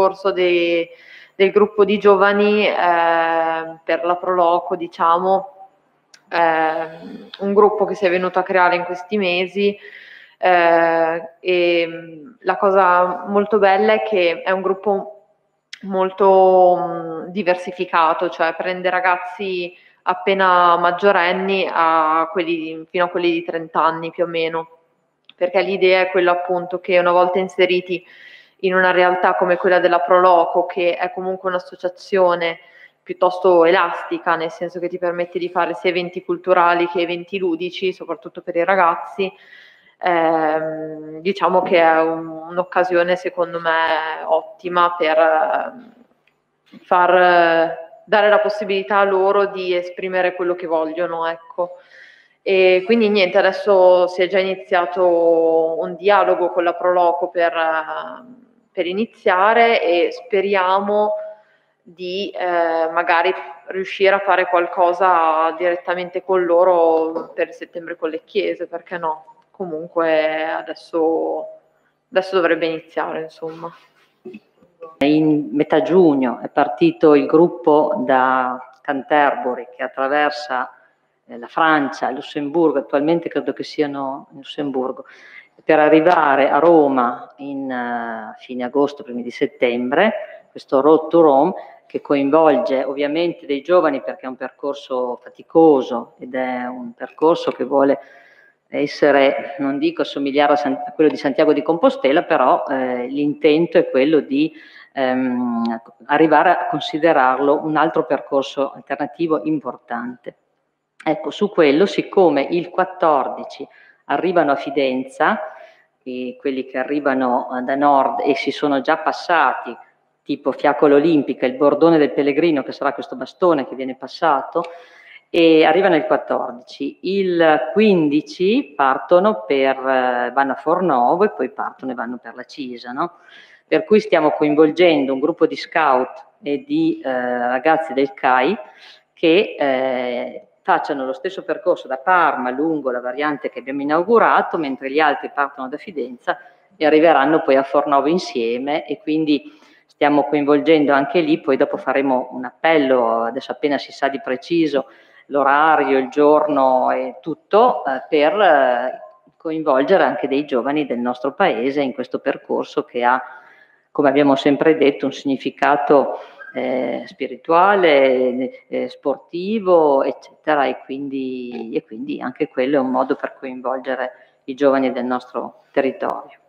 corso dei, del gruppo di giovani eh, per la Proloco, diciamo, eh, un gruppo che si è venuto a creare in questi mesi eh, e la cosa molto bella è che è un gruppo molto mh, diversificato, cioè prende ragazzi appena maggiorenni a quelli, fino a quelli di 30 anni più o meno, perché l'idea è quella appunto che una volta inseriti in una realtà come quella della Proloco, che è comunque un'associazione piuttosto elastica, nel senso che ti permette di fare sia eventi culturali che eventi ludici, soprattutto per i ragazzi, ehm, diciamo che è un, un'occasione secondo me ottima per eh, far eh, dare la possibilità a loro di esprimere quello che vogliono, ecco. E quindi niente, adesso si è già iniziato un dialogo con la Proloco per, per iniziare e speriamo di eh, magari riuscire a fare qualcosa direttamente con loro per settembre con le chiese, perché no? Comunque adesso, adesso dovrebbe iniziare, insomma. In metà giugno è partito il gruppo da Canterbury che attraversa eh, la Francia, Lussemburgo, attualmente credo che siano in Lussemburgo, per arrivare a Roma in uh, fine agosto, primi di settembre, questo Road to Rome che coinvolge ovviamente dei giovani perché è un percorso faticoso ed è un percorso che vuole essere, non dico somigliare a, San, a quello di Santiago di Compostela, però eh, l'intento è quello di ehm, arrivare a considerarlo un altro percorso alternativo importante. Ecco, su quello, siccome il 14 arrivano a Fidenza, quelli che arrivano eh, da nord e si sono già passati, tipo Fiacolo Olimpica, il bordone del Pellegrino, che sarà questo bastone che viene passato, e arrivano il 14. Il 15 partono per, eh, vanno a Fornovo e poi partono e vanno per la Cisa, no? Per cui stiamo coinvolgendo un gruppo di scout e di eh, ragazzi del CAI che eh, facciano lo stesso percorso da Parma lungo la variante che abbiamo inaugurato, mentre gli altri partono da Fidenza e arriveranno poi a Fornovo insieme e quindi stiamo coinvolgendo anche lì, poi dopo faremo un appello, adesso appena si sa di preciso, l'orario, il giorno e tutto eh, per eh, coinvolgere anche dei giovani del nostro paese in questo percorso che ha, come abbiamo sempre detto, un significato eh, spirituale, eh, sportivo, eccetera, e quindi, e quindi anche quello è un modo per coinvolgere i giovani del nostro territorio.